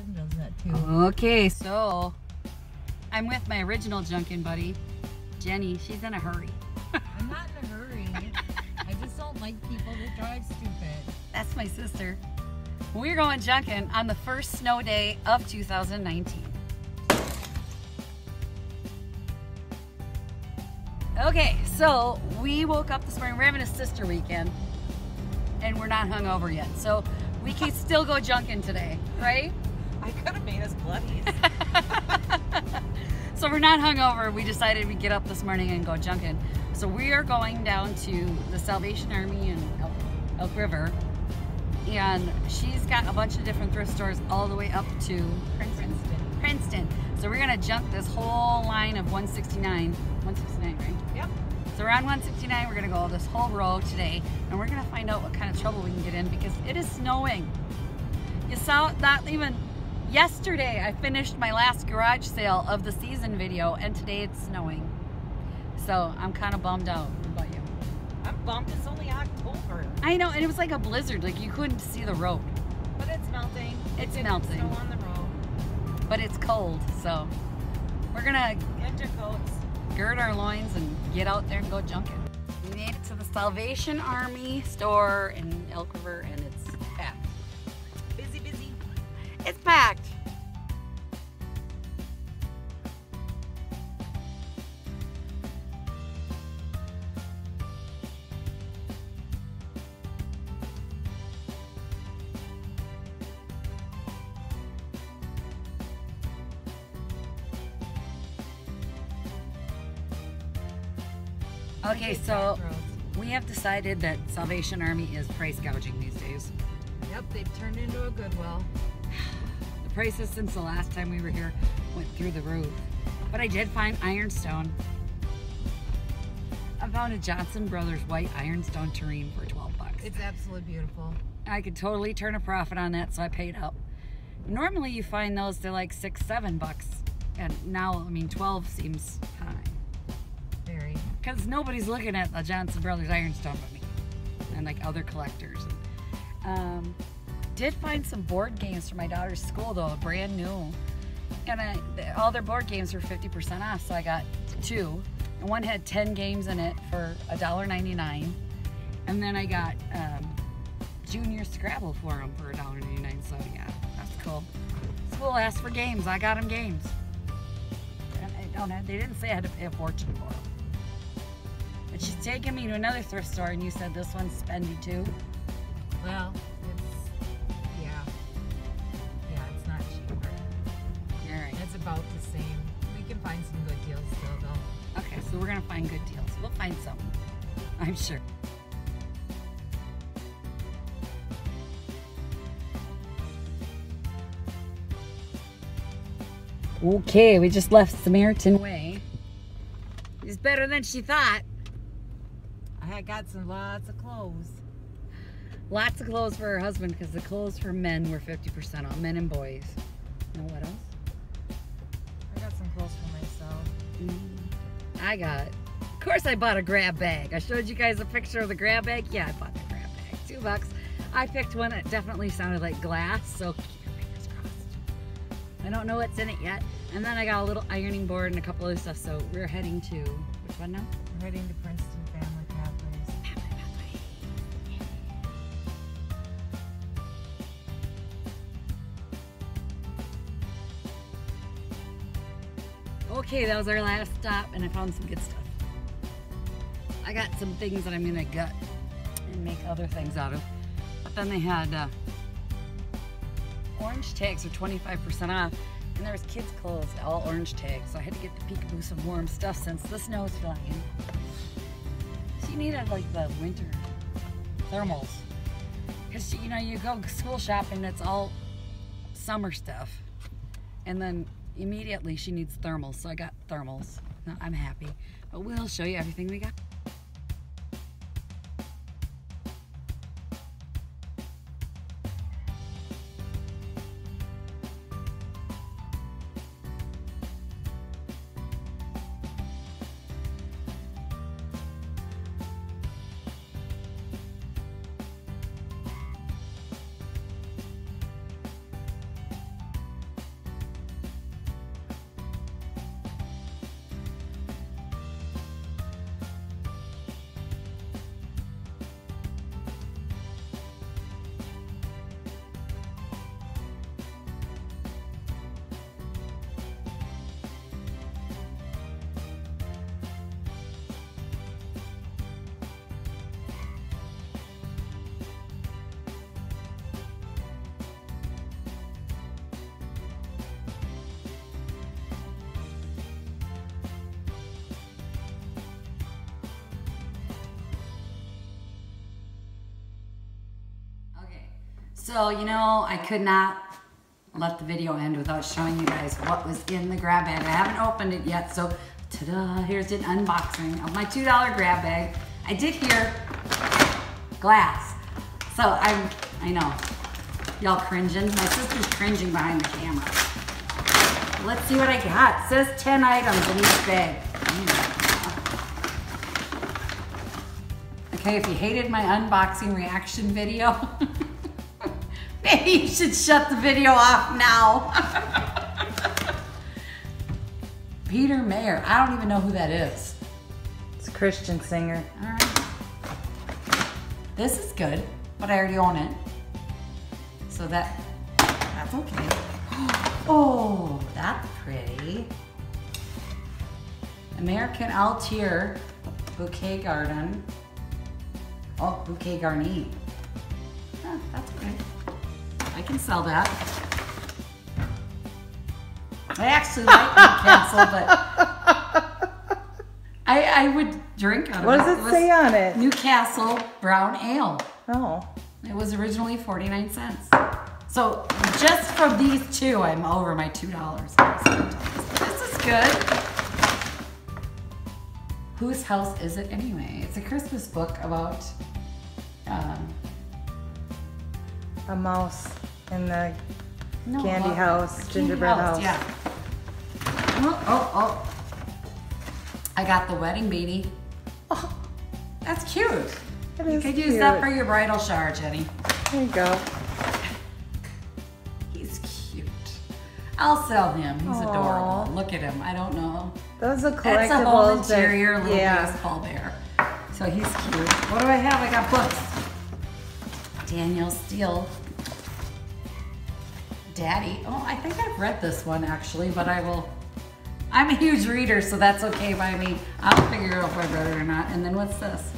Justin does that too. Okay, so I'm with my original Junkin buddy, Jenny. She's in a hurry. I'm not in a hurry. I just don't like people that drive stupid. That's my sister. We're going Junkin on the first snow day of 2019. Okay, so we woke up this morning. We're having a sister weekend, and we're not hungover yet. So we can still go Junkin today, right? I could have made us bloodies. So we're not hungover. We decided we'd get up this morning and go junking. So we are going down to the Salvation Army in Elk, Elk River. And she's got a bunch of different thrift stores all the way up to Princeton. Princeton. So we're gonna junk this whole line of 169. 169, right? Yep. So we're on 169. We're gonna go this whole road today, and we're gonna find out what kind of trouble we can get in because it is snowing. You saw that even yesterday. I finished my last garage sale of the season video, and today it's snowing. So I'm kind of bummed out. What about you? I'm bummed it's only October. I know, and it was like a blizzard. Like you couldn't see the road, But it's melting. It's It melting. Snow on the road. but it's cold. So we're gonna Get your coats. gird our loins and get out there and go junking. We made it to the Salvation Army store in Elk River, and it's packed. Busy, busy. It's packed. Okay, so we have decided that Salvation Army is price gouging these days. Yep, they've turned into a Goodwill. The prices since the last time we were here went through the roof. But I did find ironstone. I found a Johnson Brothers white ironstone tureen for 12 bucks. It's absolutely beautiful. I could totally turn a profit on that, so I paid up. Normally you find those they're like six, seven bucks. And now, I mean, 12 seems high. Very. Because nobody's looking at the Johnson Brothers ironstone but me. And like other collectors. Um, did find some board games for my daughter's school though, brand new. And I, all their board games were 50% off, so I got two. And one had 10 games in it for $1.99. And then I got um, Junior Scrabble for them for $1.99. So yeah, that's cool. School asked for games. I got them games. And I don't have, they didn't say I had to pay a fortune for them. She's taking me to another thrift store, and you said this one's spendy too. Well, it's yeah. Yeah, it's not cheaper. All right. It's about the same. We can find some good deals still though. Okay, so we're gonna find good deals. We'll find some. I'm sure. Okay, we just left Samaritan Way. It's better than she thought. I got some lots of clothes. Lots of clothes for her husband because the clothes for men were 50% off, men and boys. Know what else? I got some clothes for myself. Mm, I got, of course, I bought a grab bag. I showed you guys a picture of the grab bag. Yeah, I bought the grab bag. Two bucks. I picked one that definitely sounded like glass, so keep your fingers crossed. I don't know what's in it yet. And then I got a little ironing board and a couple other stuff, so we're heading to, which one now? We're heading to Princeton Okay, that was our last stop, and I found some good stuff. I got some things that I'm gonna gut and make other things out of. But then they had uh, orange tags are 25% off, and there was kids' clothes, all orange tags. So I had to get the peekaboo some warm stuff since the snow is flying. She needed like the winter thermals. Because, you know, you go school shopping, it's all summer stuff. And then immediately she needs thermals, so I got thermals. I'm happy. But we'll show you everything we got. So, you know, I could not let the video end without showing you guys what was in the grab bag. I haven't opened it yet, so ta-da, here's an unboxing of my $2 grab bag. I did hear glass. So I'm, I know, y'all cringing. My sister's cringing behind the camera. Let's see what I got. It says 10 items in each bag. Okay, if you hated my unboxing reaction video, maybe you should shut the video off now. Peter Mayer. I don't even know who that is. It's a Christian singer. All right. This is good, but I already own it. So that, that's okay. Oh, that's pretty. American Atelier Bouquet Garden. Oh, Bouquet Garni. Huh, that's. I can sell that. I actually like Newcastle, but I, I would drink out of What it. does it was say on it? Newcastle Brown Ale. Oh. It was originally 49 cents. So just from these two, I'm over my $2. This is good. Whose house is it anyway? It's a Christmas book about, um, A mouse in the no, uh, Candy about- house, candy gingerbread house. Yeah. Oh, oh, oh. I got the wedding beanie. Oh, that's cute. It You is could cute. use that for your bridal shower, Jenny. There you go. He's cute. I'll sell him. He's Aw. adorable. Look at him. I don't know. Those are collectibles. That's a whole that- interior little yeah. baseball bear. So he's cute. What do I have? I got books. Danielle Steel. Daddy. Oh, I think I've read this one actually, but I will. I'm a huge reader, so that's okay by me. I'll figure out if I read it or not. And then what's this?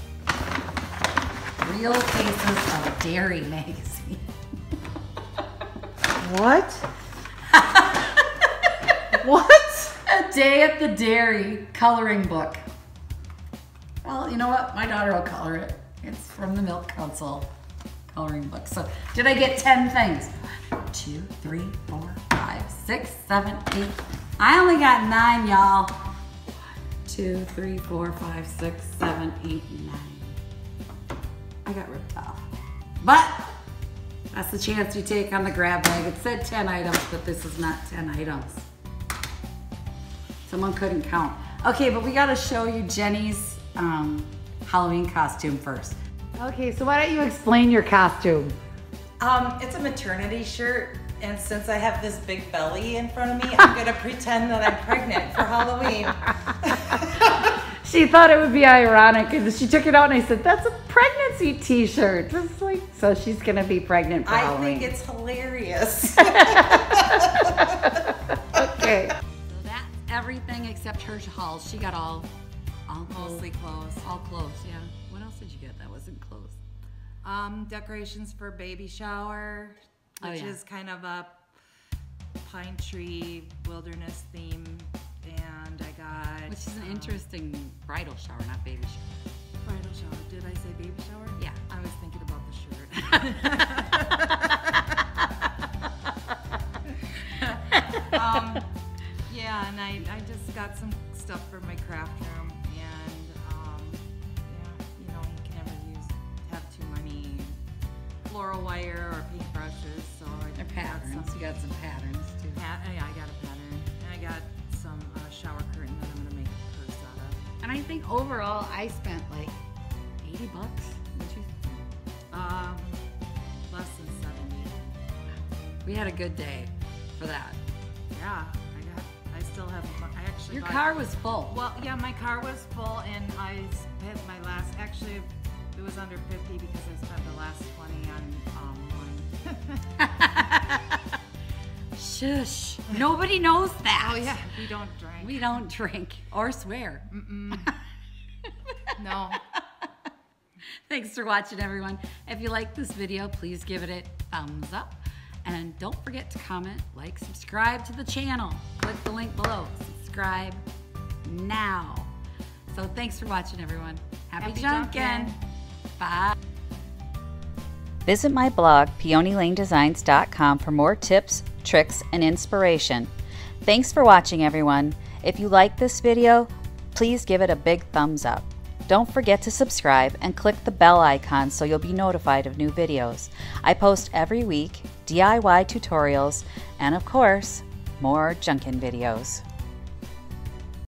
Real Cases of Dairy magazine. What? what? A Day at the Dairy coloring book. Well, you know what? My daughter will color it. It's from the Milk Council coloring book. So, did I get 10 things? Two, three, four, five, six, seven, eight. I only got nine, y'all. One, two, three, four, five, six, seven, eight, nine. I got ripped off. But that's the chance you take on the grab bag. It said 10 items, but this is not 10 items. Someone couldn't count. Okay, but we gotta show you Jenny's um, Halloween costume first. Okay, so why don't you explain your costume? Um, it's a maternity shirt, and since I have this big belly in front of me, I'm gonna pretend that I'm pregnant for Halloween. She thought it would be ironic, and she took it out, and I said, "That's a pregnancy T-shirt." Just like so, she's gonna be pregnant for I Halloween. think it's hilarious. okay. So that's everything except her haul. She got all, all Mostly clothes. all clothes. Yeah. What else did you get that wasn't clothes? Um, decorations for baby shower, Oh, which yeah. is kind of a pine tree wilderness theme, and I got Which is an um, interesting bridal shower, not baby shower. bridal shower. Did I say baby shower? Yeah. I was thinking about the shirt. um, yeah, and I, I just got some stuff for my craft room, floral wire or paintbrushes, They're got patterns. some You got some patterns too. pat. Yeah, I got a pattern, and I got some uh, shower curtain that I'm gonna make a purse out of. And I think overall I spent like 80 bucks. What'd you- Um, less than seventy. We had a good day for that. Yeah, I got. I still have. I actually. Your bought- car was full. Well, yeah, my car was full, and I spent my last. Actually, it was under fifty because I spent the last twenty on um, wine. Shush. Nobody knows that. oh yeah, we don't drink. We don't drink or swear. no. Thanks for watching, everyone. If you like this video, please give it a thumbs up. And don't forget to comment, like, subscribe to the channel. Click the link below. Subscribe now. So thanks for watching, everyone. Happy, Happy junkin'. junkin'. Bye. Visit my blog, peonylanedesigns.com, for more tips, tricks, and inspiration. Thanks for watching, everyone. If you like this video, please give it a big thumbs up. Don't forget to subscribe and click the bell icon so you'll be notified of new videos. I post every week DIY tutorials and, of course, more Junkin videos.